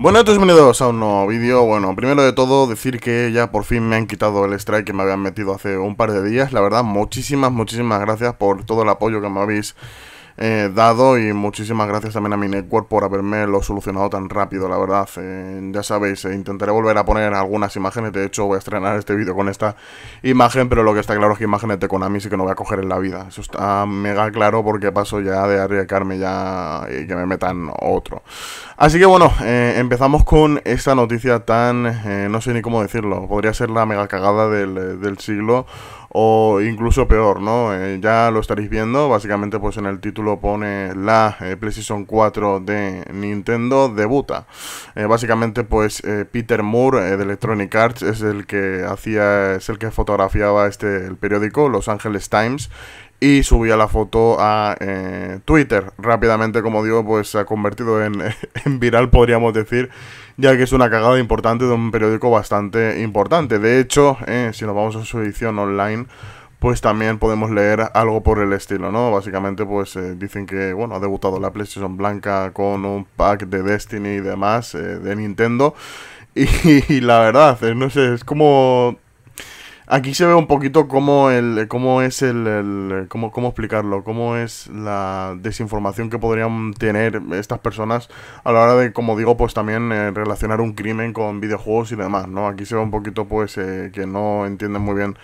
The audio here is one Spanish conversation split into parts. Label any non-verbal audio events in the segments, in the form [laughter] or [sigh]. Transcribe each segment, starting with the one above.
Bueno, entonces bienvenidos a un nuevo vídeo. Bueno, primero de todo decir que ya por fin me han quitado el strike que me habían metido hace un par de días. La verdad, muchísimas, muchísimas gracias por todo el apoyo que me habéis eh, dado y muchísimas gracias también a mi network por haberme lo solucionado tan rápido, la verdad. Eh, ya sabéis, eh, intentaré volver a poner algunas imágenes, de hecho voy a estrenar este vídeo con esta imagen, pero lo que está claro es que imágenes de Konami sí que no voy a coger en la vida. Eso está mega claro porque paso ya de arriesgarme ya y que me metan otro. Así que bueno, empezamos con esta noticia tan, no sé ni cómo decirlo, podría ser la mega cagada del, del siglo o incluso peor, ¿no? Eh, ya lo estaréis viendo, básicamente pues en el título pone la eh, PlayStation 4 de Nintendo debuta. Eh, básicamente pues Peter Moore de Electronic Arts es el que hacía, es el que fotografiaba este el periódico Los Angeles Times y subía la foto a Twitter. Rápidamente, como digo, pues se ha convertido [laughs] en, viral, podríamos decir, ya que es una cagada importante de un periódico bastante importante. De hecho, eh, si nos vamos a su edición online, pues también podemos leer algo por el estilo, ¿no? Básicamente, pues eh, dicen que, bueno, ha debutado la PlayStation Blanca con un pack de Destiny y demás eh, de Nintendo. [laughs] Y, la verdad, no sé, es como Aquí se ve un poquito cómo, el, cómo es el, cómo, cómo, explicarlo, cómo es la desinformación que podrían tener estas personas a la hora de, como digo, pues también eh, relacionar un crimen con videojuegos y demás, ¿no? Aquí se ve un poquito, pues, eh, que no entienden muy bien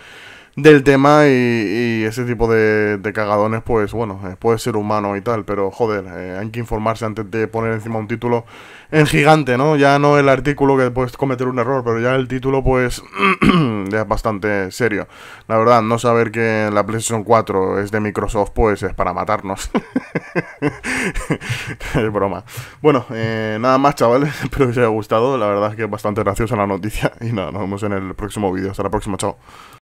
del tema y, ese tipo de, cagadones, pues bueno, eh, puede ser humano y tal, pero joder, eh, hay que informarse antes de poner encima un título en gigante, ¿no? Ya no el artículo que puedes cometer un error, pero ya el título, pues, [clears throat] ya es bastante serio. La verdad, no saber que la PlayStation 4 es de Microsoft, pues es para matarnos. [laughs] es broma. Bueno, eh, nada más, chavales, [laughs] espero que os haya gustado. La verdad es que es bastante graciosa la noticia y nada, nos vemos en el próximo vídeo. Hasta la próxima, chao.